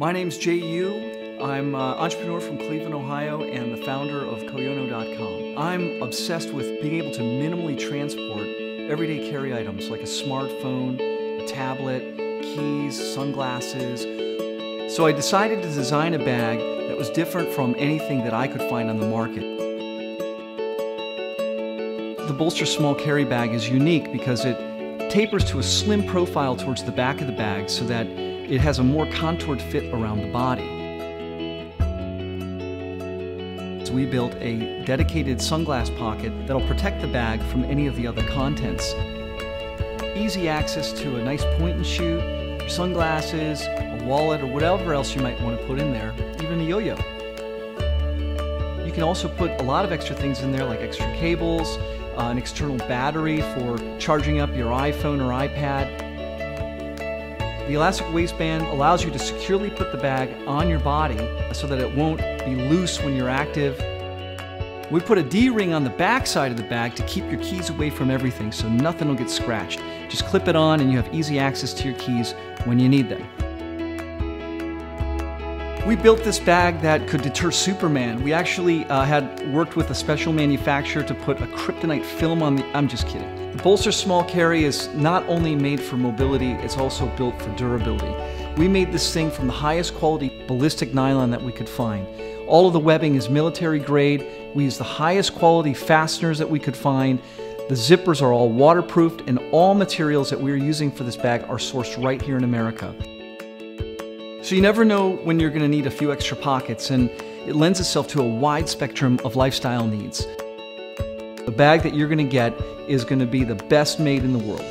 My name's Jay Yoo. I'm an entrepreneur from Cleveland, Ohio, and the founder of Koyono.com. I'm obsessed with being able to minimally transport everyday carry items like a smartphone, a tablet, keys, sunglasses. So I decided to design a bag that was different from anything that I could find on the market. The Bolstr Small Carry Bag is unique because it tapers to a slim profile towards the back of the bag so that it has a more contoured fit around the body. So we built a dedicated sunglass pocket that'll protect the bag from any of the other contents. Easy access to a nice point and shoot, sunglasses, a wallet, or whatever else you might want to put in there, even a yo-yo. You can also put a lot of extra things in there like extra cables, uh, an external battery for charging up your iPhone or iPad. The elastic waistband allows you to securely put the bag on your body so that it won't be loose when you're active. We put a D-ring on the back side of the bag to keep your keys away from everything so nothing will get scratched. Just clip it on and you have easy access to your keys when you need them. We built this bag that could deter Superman. We actually uh, had worked with a special manufacturer to put a kryptonite film on the. I'm just kidding. The Bolstr Small Carry is not only made for mobility, it's also built for durability. We made this thing from the highest quality ballistic nylon that we could find. All of the webbing is military grade. We use the highest quality fasteners that we could find. The zippers are all waterproofed, and all materials that we're using for this bag are sourced right here in America. So you never know when you're going to need a few extra pockets, and it lends itself to a wide spectrum of lifestyle needs. The bag that you're going to get is going to be the best made in the world.